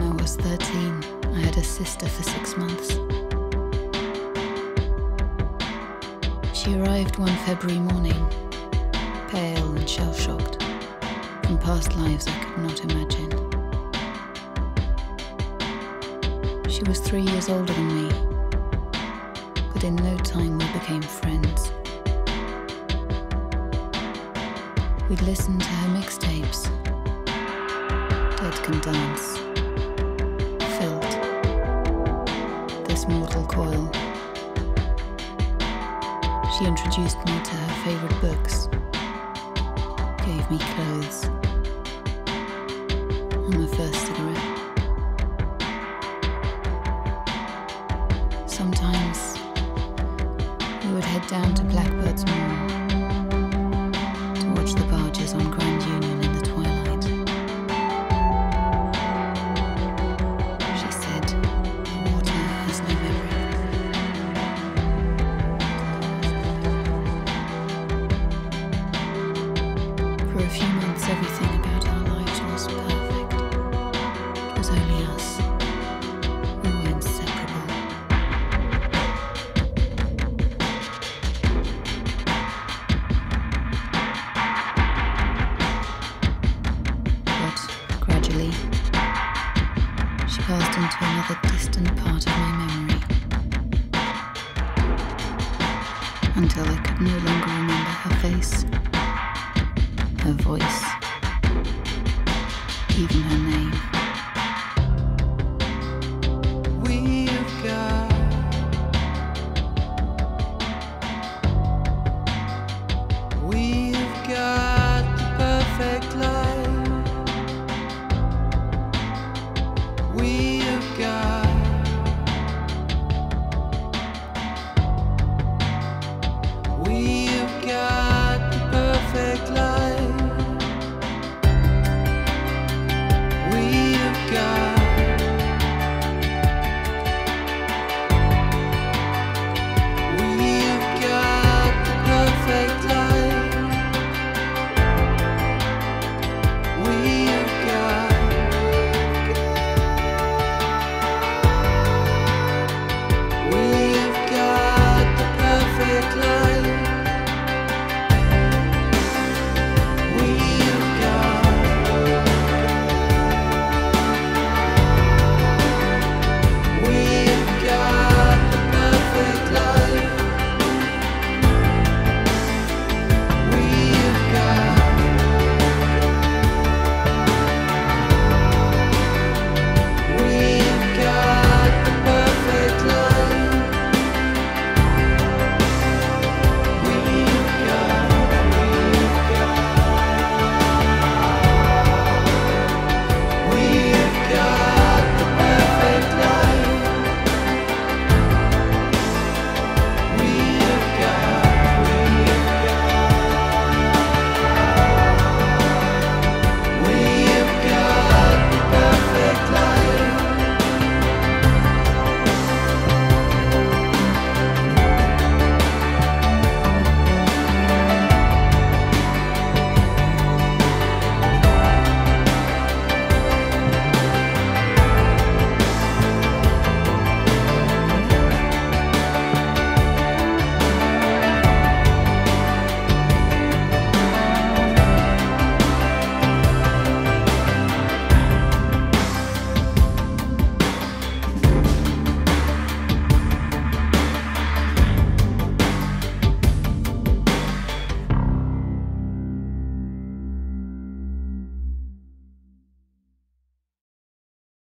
was 13, I had a sister for six months. She arrived one February morning, pale and shell shocked, from past lives I could not imagine. She was three years older than me, but in no time we became friends. We'd listen to her mixtapes. Dead Can Dance. This Mortal Coil. She introduced me to her favourite books. Gave me clothes. And my first cigarette. Sometimes we would head down to Blackbird's Moor to watch the barges on Grand Union a few months, everything about our lives was perfect. It was only us. We were inseparable. But gradually, she passed into another distant part of my memory. Until I could no longer remember her face, her voice, even her name.